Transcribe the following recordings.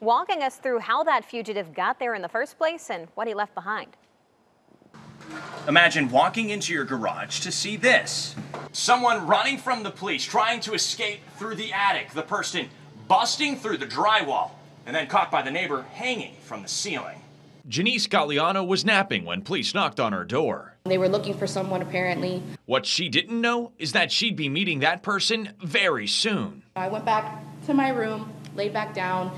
walking us through how that fugitive got there in the first place and what he left behind. Imagine walking into your garage to see this. Someone running from the police trying to escape through the attic, the person busting through the drywall, and then caught by the neighbor hanging from the ceiling. Janice Galeano was napping when police knocked on her door. They were looking for someone apparently. What she didn't know is that she'd be meeting that person very soon. I went back to my room, laid back down.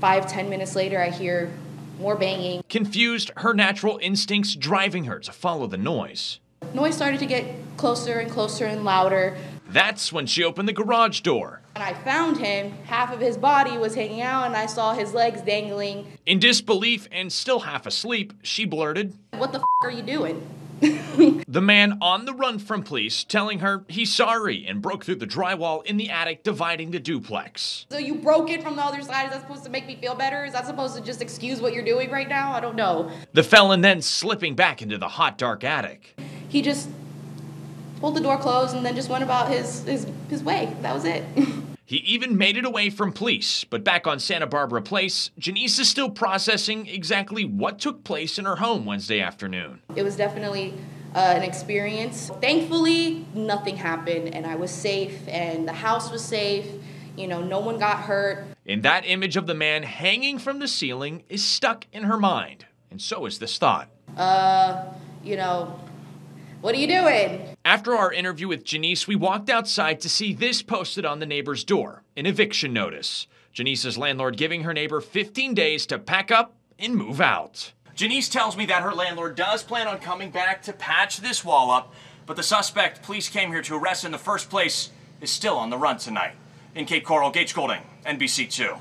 Five, ten minutes later, I hear more banging. Confused, her natural instincts driving her to follow the noise. Noise started to get closer and closer and louder. That's when she opened the garage door. And I found him, half of his body was hanging out, and I saw his legs dangling. In disbelief and still half asleep, she blurted, What the f are you doing? The man on the run from police telling her he's sorry and broke through the drywall in the attic dividing the duplex. So you broke it from the other side. Is that supposed to make me feel better? Is that supposed to just excuse what you're doing right now? I don't know. The felon then slipping back into the hot, dark attic. He just pulled the door closed and then just went about his his, his way. That was it. He even made it away from police, but back on Santa Barbara Place, Janice is still processing exactly what took place in her home Wednesday afternoon. It was definitely uh, an experience. Thankfully, nothing happened, and I was safe, and the house was safe. You know, no one got hurt. And that image of the man hanging from the ceiling is stuck in her mind, and so is this thought. Uh, you know, what are you doing? After our interview with Janice, we walked outside to see this posted on the neighbor's door an eviction notice. Janice's landlord giving her neighbor 15 days to pack up and move out. Janice tells me that her landlord does plan on coming back to patch this wall up, but the suspect police came here to arrest in the first place is still on the run tonight. In Cape Coral, Gage Goulding, NBC2.